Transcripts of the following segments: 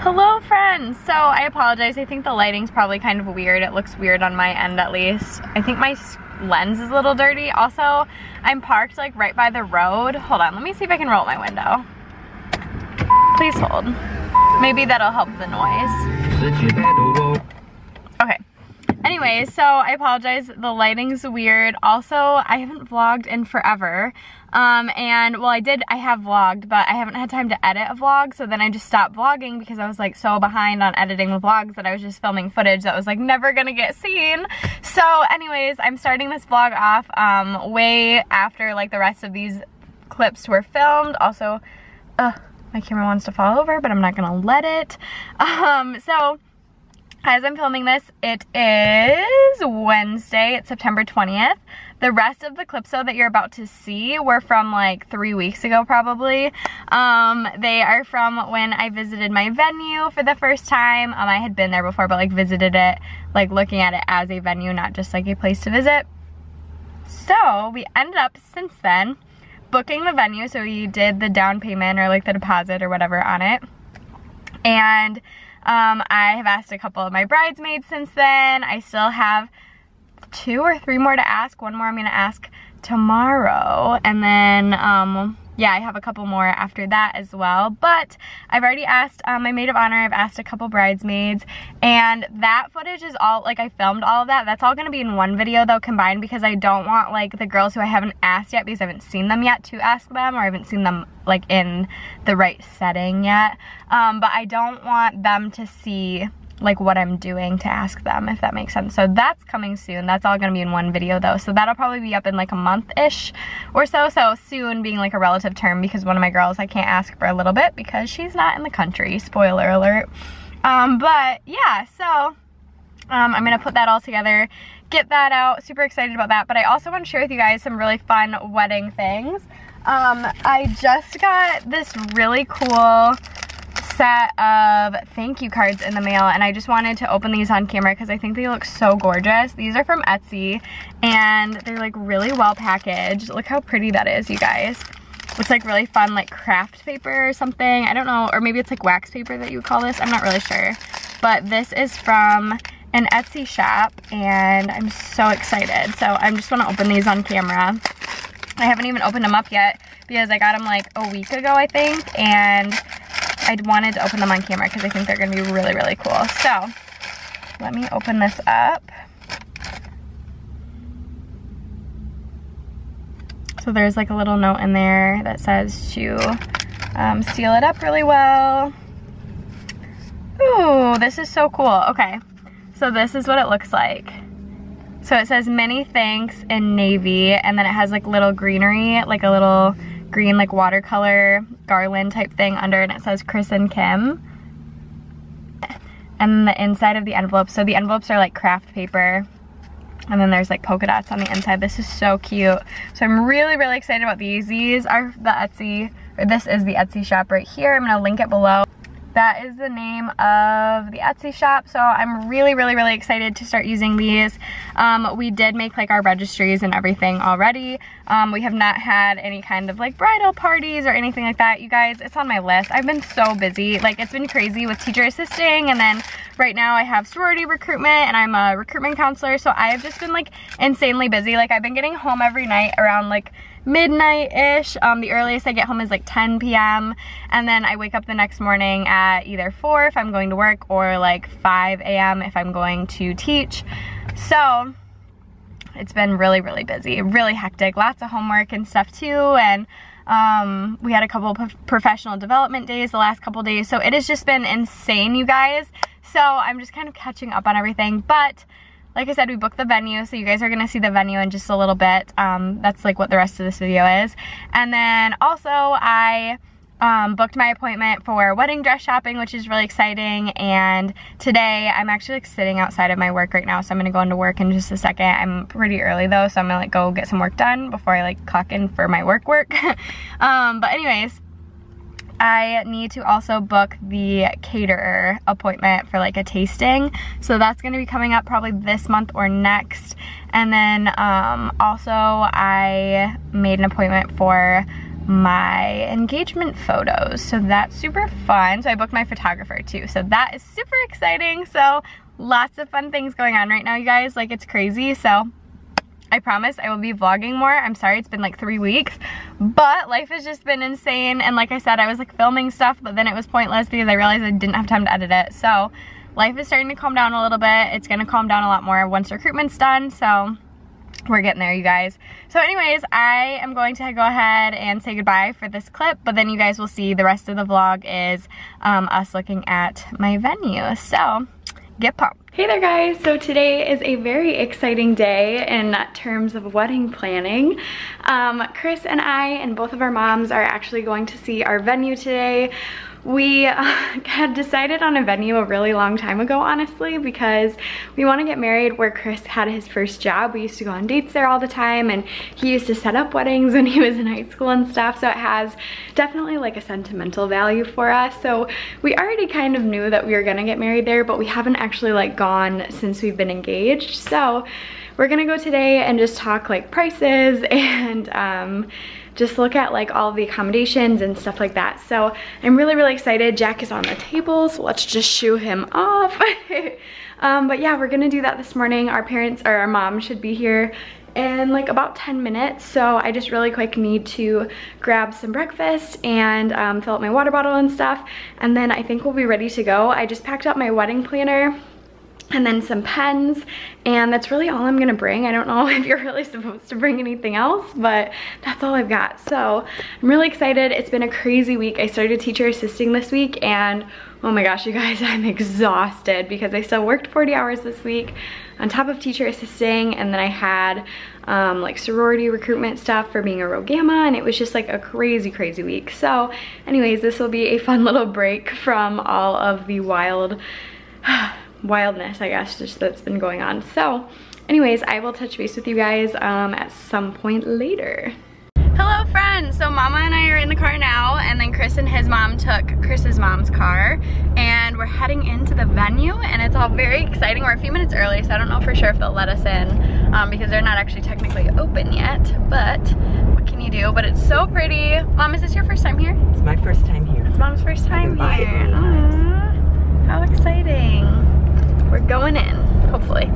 Hello friends! So I apologize, I think the lighting's probably kind of weird. It looks weird on my end at least. I think my lens is a little dirty. Also, I'm parked like right by the road. Hold on, let me see if I can roll my window. Please hold. Maybe that'll help the noise. Okay. Anyways, so I apologize, the lighting's weird. Also, I haven't vlogged in forever. Um, and well, I did, I have vlogged, but I haven't had time to edit a vlog, so then I just stopped vlogging because I was like so behind on editing the vlogs that I was just filming footage that was like never gonna get seen. So anyways, I'm starting this vlog off um, way after like the rest of these clips were filmed. Also, uh, my camera wants to fall over, but I'm not gonna let it. Um, so, as I'm filming this, it is Wednesday, it's September 20th. The rest of the clips though that you're about to see were from like three weeks ago probably. Um, they are from when I visited my venue for the first time. Um, I had been there before but like visited it, like looking at it as a venue, not just like a place to visit. So we ended up since then booking the venue. So we did the down payment or like the deposit or whatever on it. And um, I have asked a couple of my bridesmaids since then. I still have two or three more to ask. One more I'm gonna ask tomorrow. And then, um, yeah, I have a couple more after that as well. But I've already asked um, my maid of honor, I've asked a couple bridesmaids, and that footage is all, like I filmed all of that. That's all gonna be in one video though combined because I don't want like the girls who I haven't asked yet because I haven't seen them yet to ask them or I haven't seen them like in the right setting yet. Um, but I don't want them to see like what I'm doing to ask them if that makes sense. So that's coming soon. That's all gonna be in one video though. So that'll probably be up in like a month-ish or so. So soon being like a relative term because one of my girls I can't ask for a little bit because she's not in the country. Spoiler alert. Um, but yeah, so um, I'm gonna put that all together, get that out, super excited about that. But I also wanna share with you guys some really fun wedding things. Um, I just got this really cool set of thank you cards in the mail and I just wanted to open these on camera because I think they look so gorgeous. These are from Etsy and they're like really well packaged. Look how pretty that is, you guys. It's like really fun like craft paper or something. I don't know, or maybe it's like wax paper that you call this. I'm not really sure. But this is from an Etsy shop and I'm so excited. So I'm just gonna open these on camera. I haven't even opened them up yet because I got them like a week ago, I think. And I wanted to open them on camera because I think they're gonna be really, really cool. So, let me open this up. So there's like a little note in there that says to um, seal it up really well. Ooh, this is so cool. Okay, so this is what it looks like. So it says many thanks in navy and then it has like little greenery, like a little green like watercolor garland type thing under and it says Chris and Kim. And the inside of the envelope, so the envelopes are like craft paper and then there's like polka dots on the inside. This is so cute. So I'm really, really excited about these. These are the Etsy, or this is the Etsy shop right here. I'm gonna link it below. That is the name of the Etsy shop. So I'm really, really, really excited to start using these. Um, we did make like our registries and everything already. Um, we have not had any kind of like bridal parties or anything like that. You guys, it's on my list. I've been so busy. Like it's been crazy with teacher assisting and then right now I have sorority recruitment and I'm a recruitment counselor. So I have just been like insanely busy. Like I've been getting home every night around like midnight-ish. Um, the earliest I get home is like 10 p.m. And then I wake up the next morning at either 4 if I'm going to work or like 5 a.m. if I'm going to teach. So it's been really, really busy, really hectic. Lots of homework and stuff too. And um, we had a couple of professional development days the last couple days. So it has just been insane, you guys. So I'm just kind of catching up on everything. But like I said, we booked the venue, so you guys are gonna see the venue in just a little bit. Um, that's like what the rest of this video is. And then also I um, booked my appointment for wedding dress shopping, which is really exciting. And today I'm actually like sitting outside of my work right now, so I'm gonna go into work in just a second. I'm pretty early though, so I'm gonna like go get some work done before I like clock in for my work work. um, but anyways, I need to also book the caterer appointment for like a tasting. So that's gonna be coming up probably this month or next. And then um, also I made an appointment for my engagement photos. So that's super fun. So I booked my photographer too. So that is super exciting. So lots of fun things going on right now, you guys. Like it's crazy. So I promise I will be vlogging more. I'm sorry it's been like three weeks, but life has just been insane. And like I said, I was like filming stuff, but then it was pointless because I realized I didn't have time to edit it. So life is starting to calm down a little bit. It's gonna calm down a lot more once recruitment's done. So we're getting there you guys so anyways i am going to go ahead and say goodbye for this clip but then you guys will see the rest of the vlog is um, us looking at my venue so get pumped Hey there guys, so today is a very exciting day in terms of wedding planning. Um, Chris and I and both of our moms are actually going to see our venue today. We uh, had decided on a venue a really long time ago, honestly, because we want to get married where Chris had his first job. We used to go on dates there all the time, and he used to set up weddings when he was in high school and stuff, so it has definitely like a sentimental value for us. So we already kind of knew that we were gonna get married there, but we haven't actually like gone since we've been engaged. So we're gonna go today and just talk like prices and um, just look at like all the accommodations and stuff like that. So I'm really, really excited. Jack is on the table, so let's just shoo him off. um, but yeah, we're gonna do that this morning. Our parents or our mom should be here in like about 10 minutes. So I just really quick need to grab some breakfast and um, fill up my water bottle and stuff. And then I think we'll be ready to go. I just packed up my wedding planner and then some pens and that's really all I'm gonna bring. I don't know if you're really supposed to bring anything else, but that's all I've got. So I'm really excited. It's been a crazy week. I started teacher assisting this week and oh my gosh, you guys, I'm exhausted because I still worked 40 hours this week on top of teacher assisting and then I had um, like sorority recruitment stuff for being a Rho Gamma and it was just like a crazy, crazy week. So anyways, this will be a fun little break from all of the wild wildness, I guess, just that's been going on. So anyways, I will touch base with you guys um, at some point later. Hello friends, so mama and I are in the car now and then Chris and his mom took Chris's mom's car and we're heading into the venue and it's all very exciting. We're a few minutes early so I don't know for sure if they'll let us in um, because they're not actually technically open yet but what can you do? But it's so pretty. Mom, is this your first time here? It's my first time here. It's mom's first time here. How exciting. We're going in, hopefully.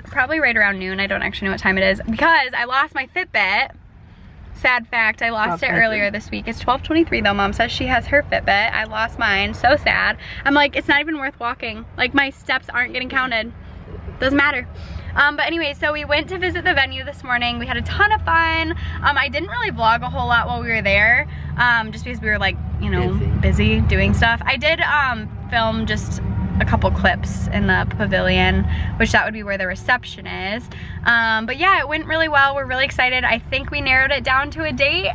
Probably right around noon. I don't actually know what time it is because I lost my Fitbit. Sad fact, I lost it earlier this week. It's 12.23 though. Mom says she has her Fitbit. I lost mine. So sad. I'm like, it's not even worth walking. Like my steps aren't getting counted. Doesn't matter. Um, but anyway, so we went to visit the venue this morning. We had a ton of fun. Um, I didn't really vlog a whole lot while we were there, um, just because we were like, you know, busy, busy doing stuff. I did um, film just a couple clips in the pavilion, which that would be where the reception is. Um, but yeah, it went really well. We're really excited. I think we narrowed it down to a date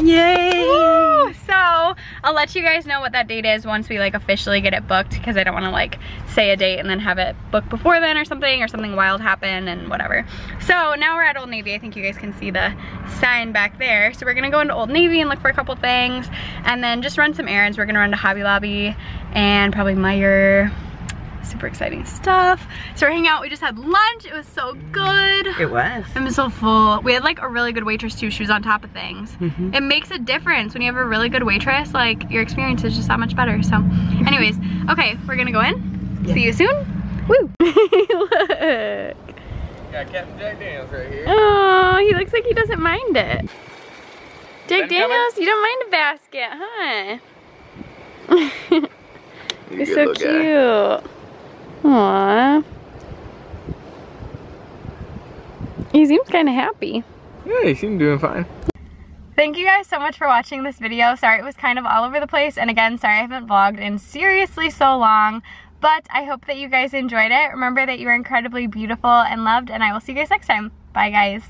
Yay! Woo! So I'll let you guys know what that date is once we like officially get it booked because I don't want to like say a date and then have it booked before then or something or something wild happen and whatever. So now we're at Old Navy. I think you guys can see the sign back there. So we're gonna go into Old Navy and look for a couple things and then just run some errands. We're gonna run to Hobby Lobby and probably Meijer super exciting stuff. So we're hanging out, we just had lunch, it was so good. It was. I'm so full. We had like a really good waitress too, she was on top of things. Mm -hmm. It makes a difference when you have a really good waitress, like your experience is just that much better. So anyways, okay, we're gonna go in. Yeah. See you soon. Woo! Look. Got Captain Jack Daniels right here. Oh, he looks like he doesn't mind it. Jack Daniels, you don't mind a basket, huh? You're so cute. Guy. Aww. He seems kind of happy. Yeah, he seem doing fine. Thank you guys so much for watching this video. Sorry it was kind of all over the place. And again, sorry I haven't vlogged in seriously so long. But I hope that you guys enjoyed it. Remember that you are incredibly beautiful and loved. And I will see you guys next time. Bye guys.